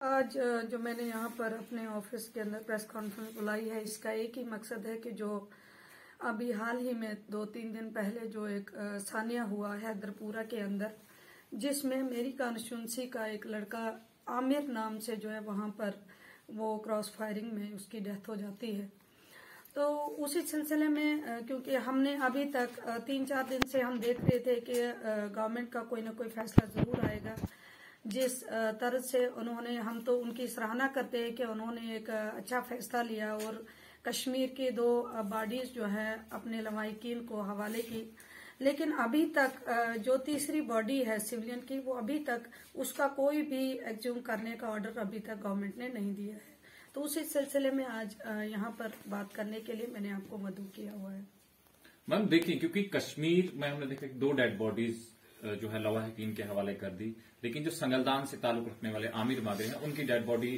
आज जो मैंने यहाँ पर अपने ऑफ़िस के अंदर प्रेस कॉन्फ्रेंस बुलाई है, इसका एक ही मकसद है कि जो अभी हाल ही में दो तीन दिन पहले जो एक सानिया हुआ है दरपुरा के अंदर, जिसमें मेरी कॉन्स्टिट्यूंसी का एक लड़का आमिर नाम से जो है वहाँ पर वो क्रॉस फायरिंग में उसकी डेथ हो जाती है। तो उसी सिलसिले में क्योंकि हमने अभी तक तीन चार दिन से हम देख रहे थे कि गवर्नमेंट का कोई ना कोई फैसला ज़रूर आएगा। जिस तरह से उन्होंने, हम तो उनकी सराहना करते हैं कि उन्होंने एक अच्छा फैसला लिया और कश्मीर के दो बॉडीज जो है अपने लवाकिन को हवाले की। लेकिन अभी तक जो तीसरी बॉडी है सिविलियन की, वो अभी तक उसका कोई भी एग्ज्यूम करने का ऑर्डर अभी तक गवर्नमेंट ने नहीं दिया है। तो उसी सिलसिले में आज यहाँ पर बात करने के लिए मैंने आपको मदू किया हुआ है। मैम, देखिए, क्योंकि कश्मीर में हमने देखा दो डेड बॉडीज जो है लवाहकीन के हवाले कर दी। लेकिन जो संगलदान से ताल्लुक रखने वाले आमिर मादरे हैं, उनकी डेड बॉडी,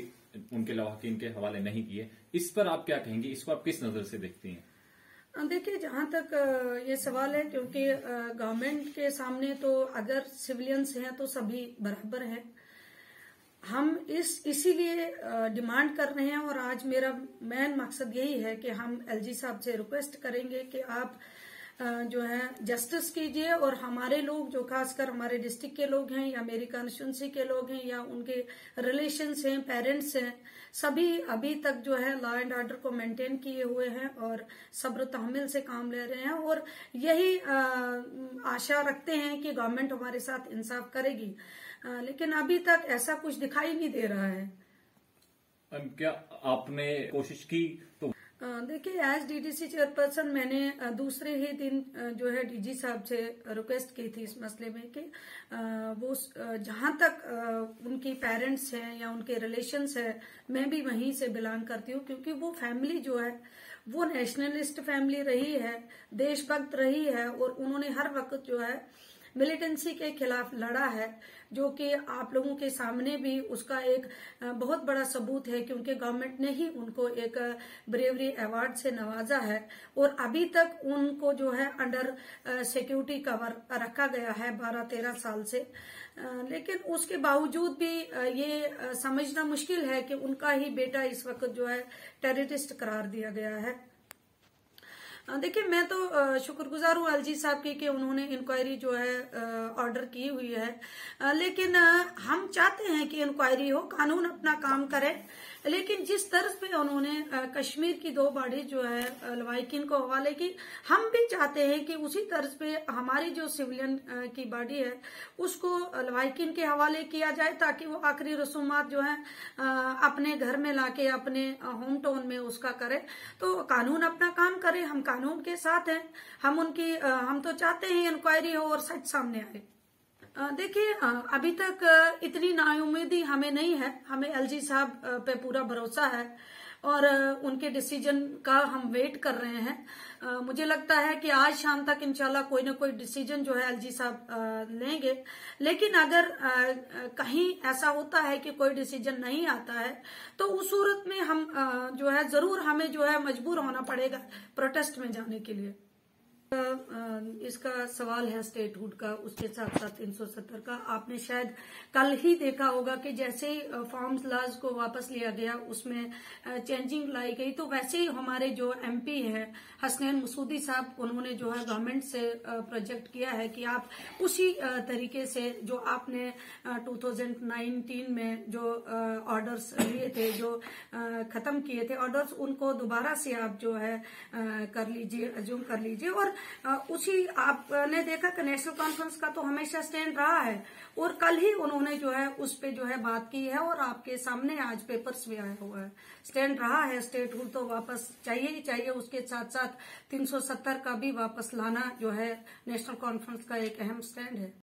उनके लवाहकीन के हवाले नहीं किए इस पर आप क्या कहेंगे? इसको आप किस नज़र से देखती हैं? देखिए, जहाँ तक ये सवाल है, क्योंकि गवर्नमेंट के सामने तो अगर सिविलियंस हैं तो सभी बराबर हैं। हम इस, इसीलिए डिमांड कर रहे हैं, और आज मेरा मेन मकसद यही है कि हम एलजी साहब से रिक्वेस्ट करेंगे कि आप जो है जस्टिस कीजिए और हमारे लोग जो खासकर हमारे डिस्ट्रिक्ट के लोग हैं या मेरी कॉन्स्टिट्यूंसी के लोग हैं या उनके रिलेशंस हैं पेरेंट्स हैं, सभी अभी तक जो है लॉ एंड ऑर्डर को मेंटेन किए हुए हैं और सब्र तहमिल से काम ले रहे हैं और यही आशा रखते हैं कि गवर्नमेंट हमारे साथ इंसाफ करेगी। लेकिन अभी तक ऐसा कुछ दिखाई नहीं दे रहा है। क्या आपने कोशिश की? तो देखिए एज डीडीसी चेयरपर्सन मैंने दूसरे ही दिन जो है डीजी साहब से रिक्वेस्ट की थी इस मसले में कि वो जहाँ तक उनकी पेरेंट्स हैं या उनके रिलेशंस है, मैं भी वहीं से बिलोंग करती हूँ क्योंकि वो फैमिली जो है, वो नेशनलिस्ट फैमिली रही है, देशभक्त रही है और उन्होंने हर वक्त जो है मिलिटेंसी के खिलाफ लड़ा है, जो कि आप लोगों के सामने भी उसका एक बहुत बड़ा सबूत है क्योंकि गवर्नमेंट ने ही उनको एक ब्रेवरी अवार्ड से नवाजा है। और अभी तक उनको जो है अंडर सिक्योरिटी कवर रखा गया है बारह तेरह साल से। लेकिन उसके बावजूद भी ये समझना मुश्किल है कि उनका ही बेटा इस वक्त जो है टेररिस्ट करार दिया गया है। देखिए, मैं तो शुक्रगुजार हूँ एलजी साहब की कि उन्होंने इंक्वायरी जो है ऑर्डर की हुई है। लेकिन हम चाहते हैं कि इंक्वायरी हो, कानून अपना काम करे। लेकिन जिस तर्ज पे उन्होंने कश्मीर की दो बॉडी जो है लवाइकिन को हवाले की हम भी चाहते हैं कि उसी तर्ज पे हमारी जो सिविलियन की बाड़ी है, उसको लवाइकिन के हवाले किया जाए ताकि वो आखिरी रसूमात जो है अपने घर में लाके, अपने होम टाउन में उसका करे। तो कानून अपना काम करे, हम कानून के साथ हैं। हम उनकी हम तो चाहते हैं इंक्वायरी हो और सच सामने आए। देखिए अभी तक इतनी नाउमीदी हमें नहीं है। हमें एलजी साहब पे पूरा भरोसा है और उनके डिसीज़न का हम वेट कर रहे हैं। मुझे लगता है कि आज शाम तक इंशाल्लाह कोई ना कोई डिसीज़न जो है एलजी साहब लेंगे। लेकिन अगर कहीं ऐसा होता है कि कोई डिसीज़न नहीं आता है तो उस सूरत में हम जो है, ज़रूर हमें जो है मजबूर होना पड़ेगा प्रोटेस्ट में जाने के लिए। इसका सवाल है स्टेटहुड का, उसके साथ साथ 370 का। आपने शायद कल ही देखा होगा कि जैसे ही फॉर्म्स लॉज को वापस लिया गया, उसमें चेंजिंग लाई गई। तो वैसे ही हमारे जो एमपी हैं, हसनैन मसूदी साहब, उन्होंने जो है गवर्नमेंट से प्रोजेक्ट किया है कि आप उसी तरीके से जो आपने 2019 में जो ऑर्डर्स लिए थे, जो खत्म किए थे ऑर्डर्स उनको दोबारा से आप जो है कर लीजिए अज्यूम कर लीजिए। और उसी आपने देखा कि नेशनल कॉन्फ्रेंस का तो हमेशा स्टैंड रहा है और कल ही उन्होंने जो है, उस पर जो है बात की है और आपके सामने आज पेपर्स भी आया हुआ है। स्टैंड रहा है, स्टेट रूल तो वापस चाहिए ही चाहिए, उसके साथ साथ 370 का भी वापस लाना जो है नेशनल कॉन्फ्रेंस का एक अहम स्टैंड है।